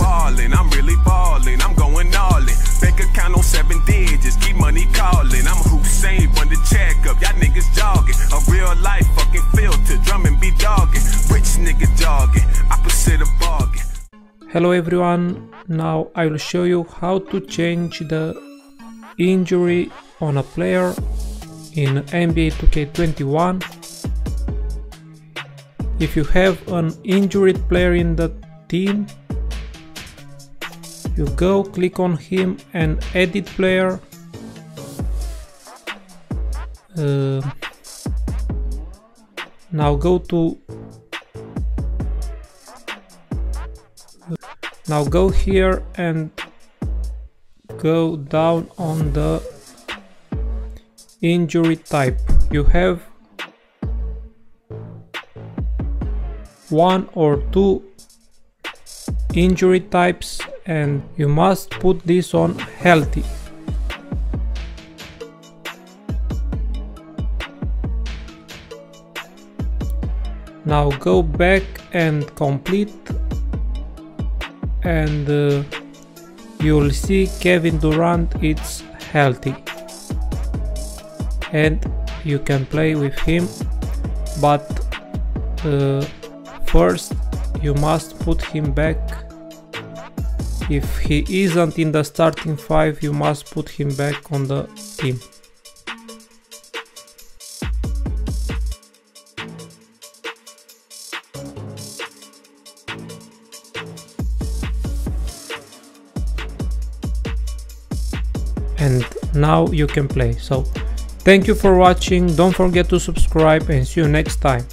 ballin', I'm really ballin', I'm going all in. Bank account on seven digits, keep money callin'. I'm Hussein, run the check up, y'all niggas jogging. A real life fucking filter, drumming be dogging. Rich nigga jogging, opposite of bargain. Hello everyone, now I will show you how to change the injury on a player in NBA 2K21 if you have an injured player in the team you go click on him and edit player. Uh, now go to now go here and go down on the injury type. You have one or two injury types and you must put this on healthy. Now go back and complete and uh, you'll see Kevin Durant it's healthy. And you can play with him but uh, first you must put him back if he isn't in the starting 5 you must put him back on the team. And now you can play. So thank you for watching. Don't forget to subscribe and see you next time